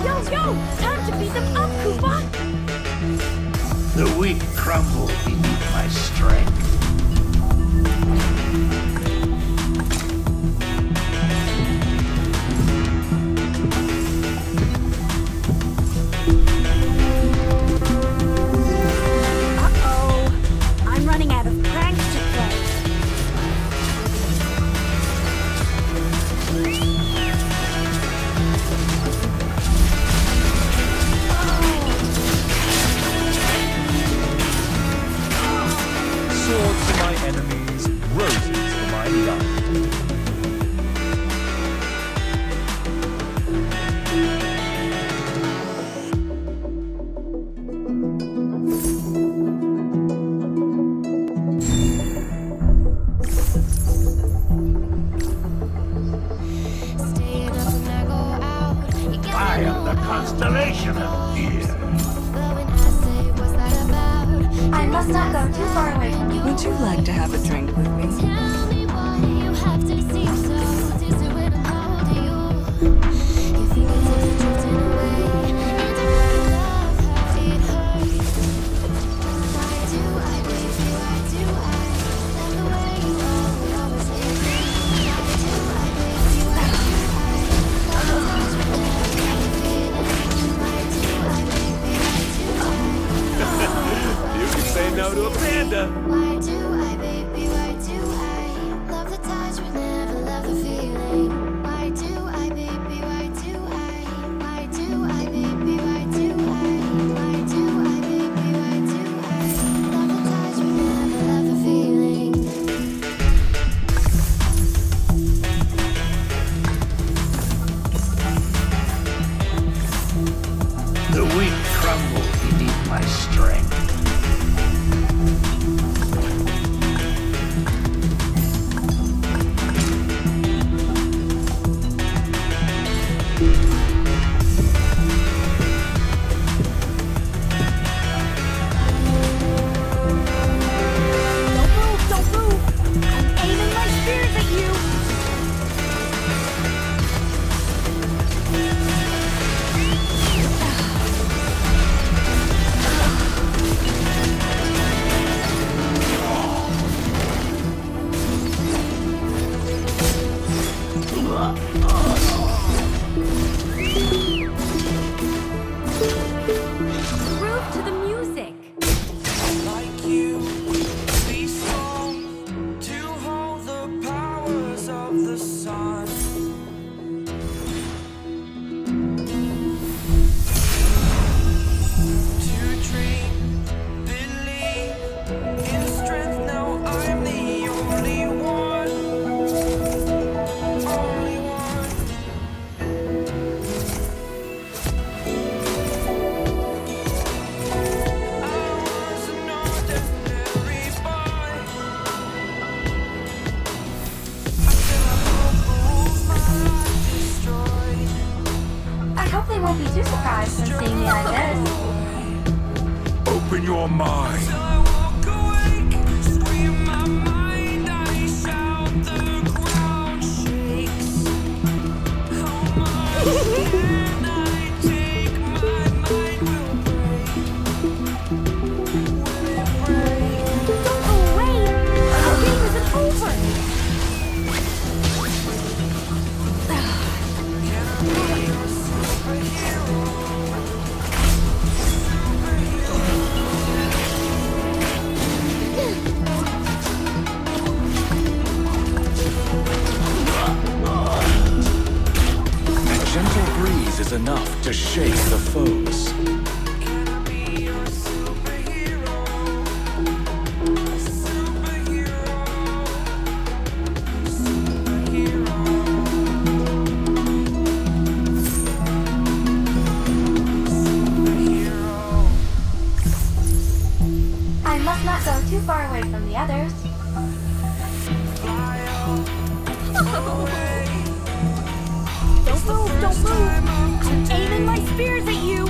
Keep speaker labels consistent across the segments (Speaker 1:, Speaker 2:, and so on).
Speaker 1: Yo! yo! Time to beat them up, Koopa!
Speaker 2: The weak crumble beneath my strength. I
Speaker 3: must not go too far away from
Speaker 4: the
Speaker 3: others.
Speaker 1: Don't move, don't move! I'm aiming my spears at you!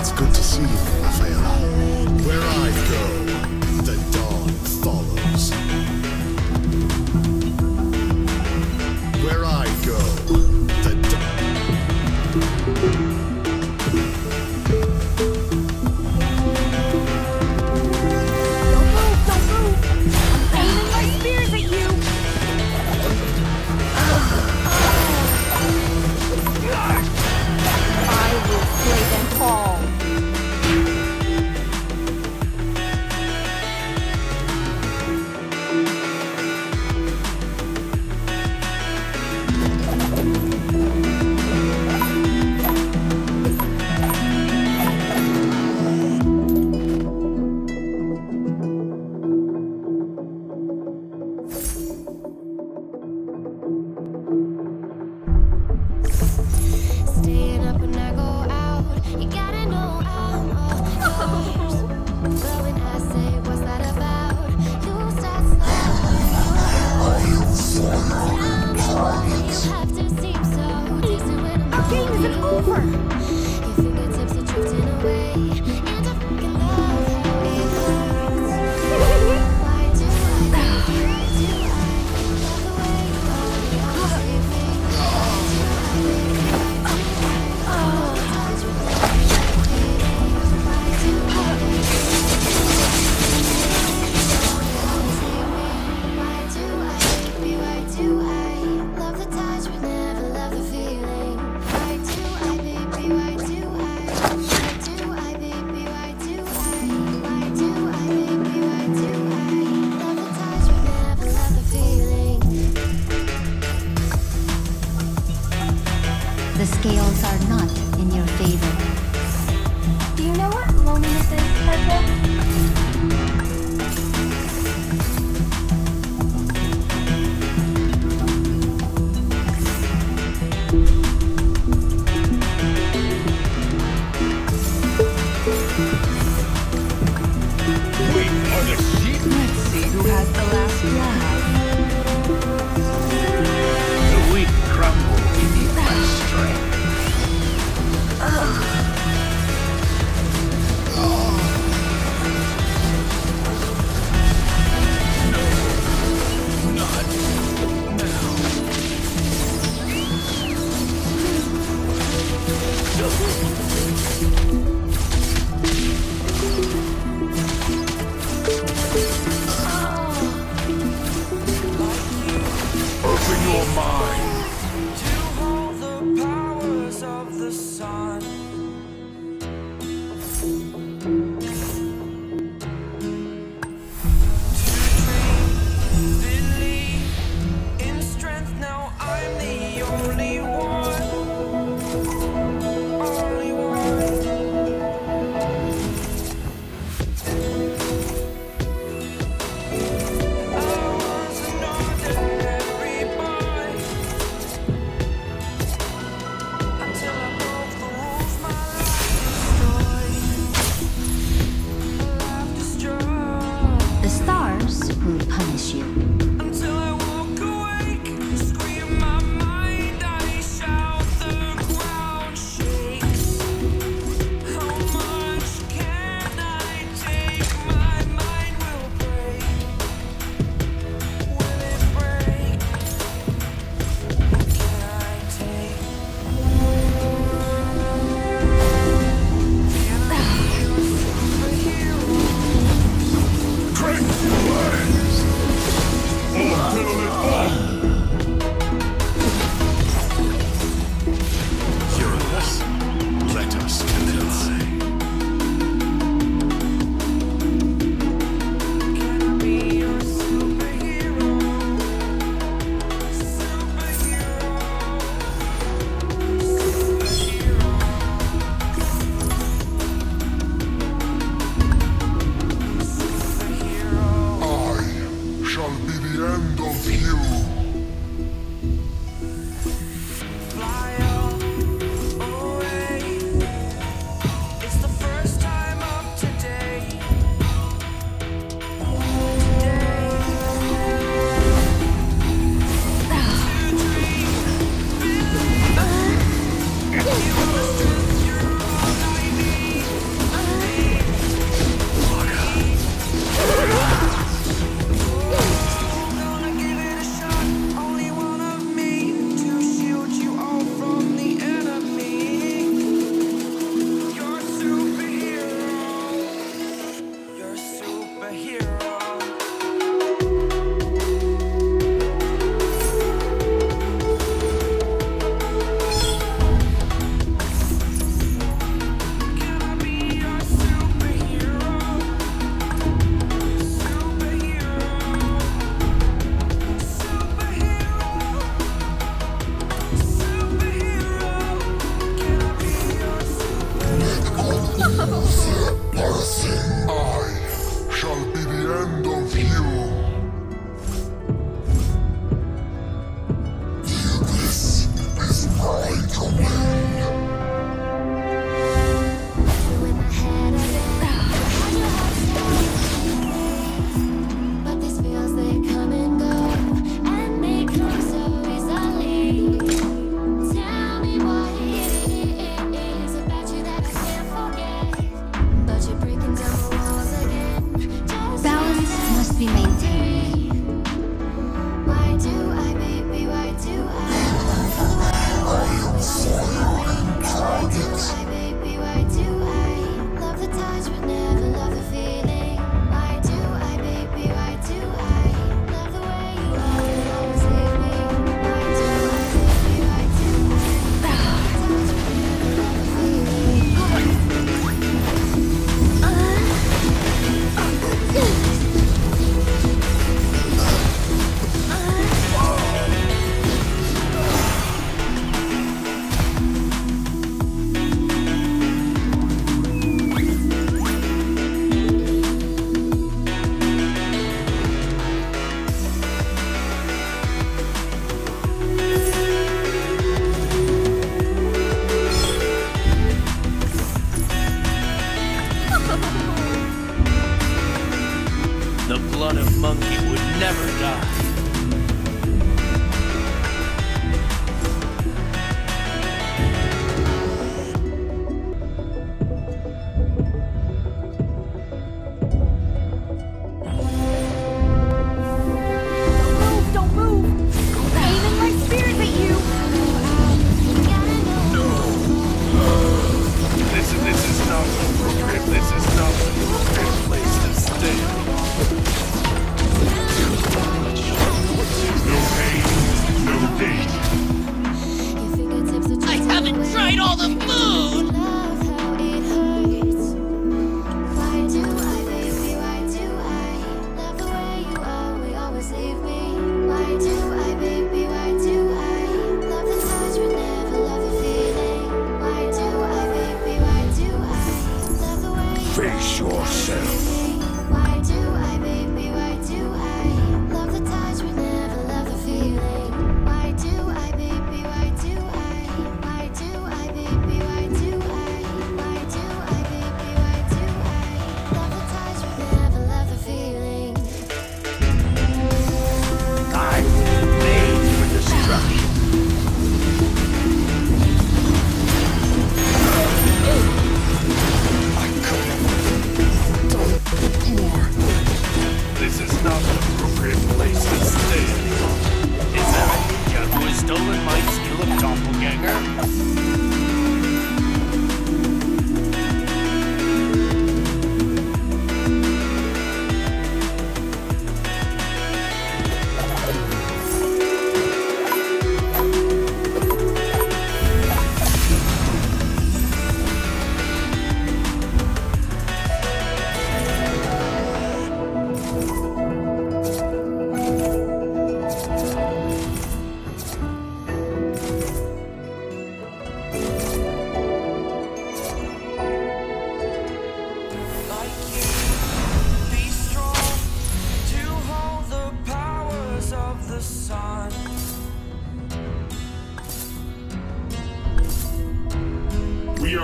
Speaker 5: It's good to see you, Rafael.
Speaker 6: Where
Speaker 1: are
Speaker 2: Yes. scales are not in your favor.
Speaker 4: Do you know what loneliness is, Purple?
Speaker 7: God.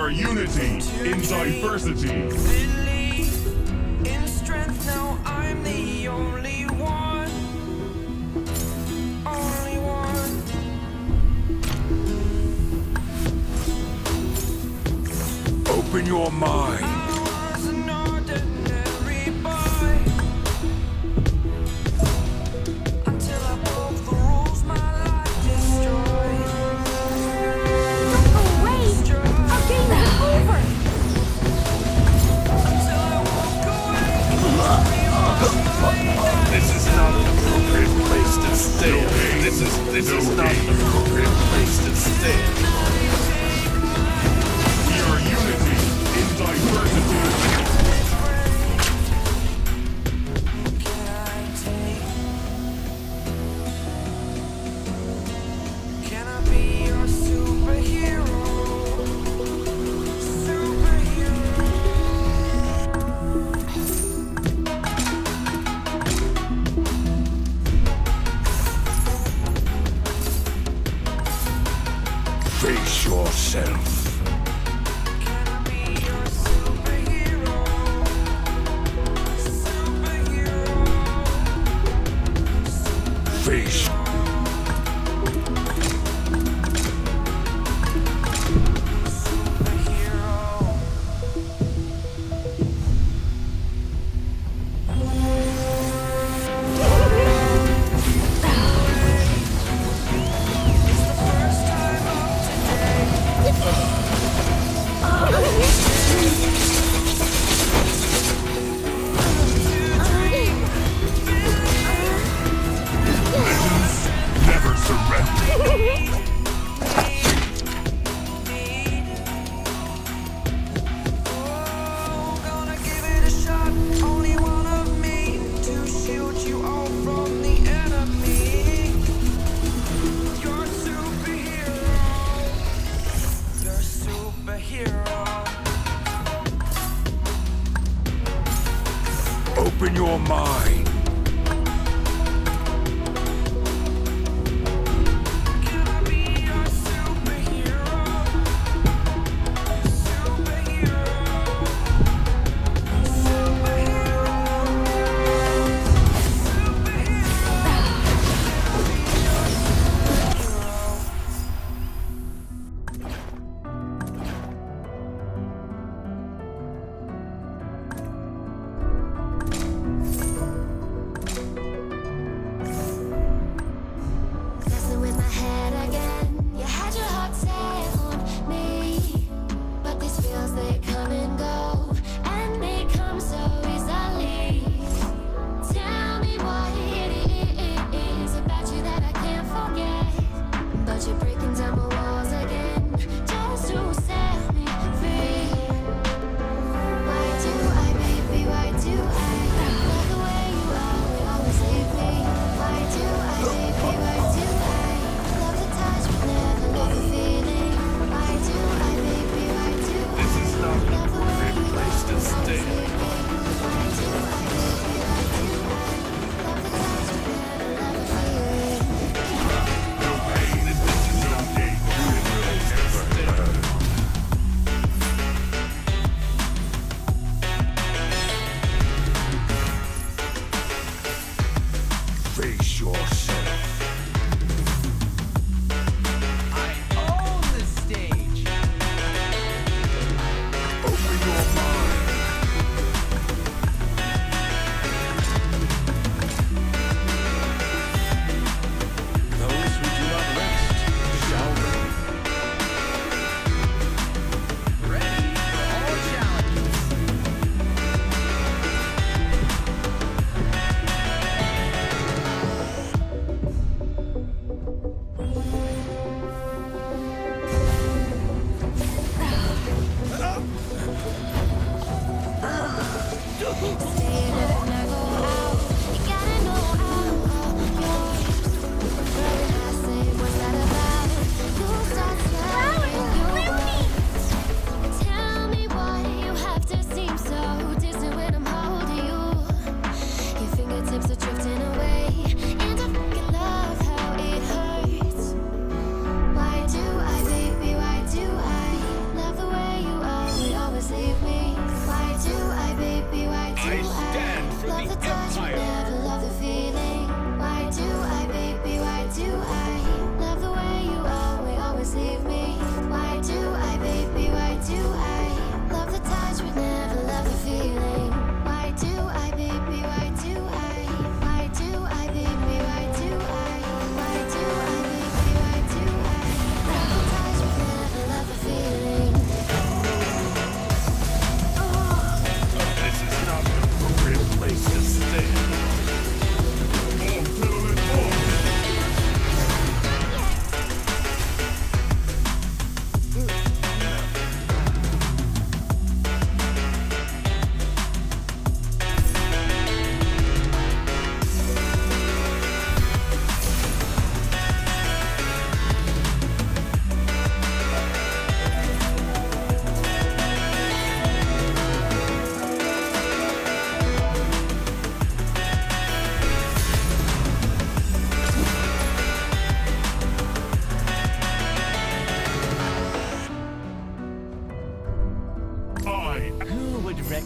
Speaker 7: our unity in diversity.
Speaker 8: In strength, now I'm the only one. Only one.
Speaker 7: Open your mind.
Speaker 4: This is this is not the appropriate place to stand.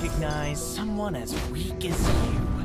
Speaker 2: recognize someone as weak as you.